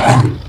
Yeah.